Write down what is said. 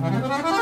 Música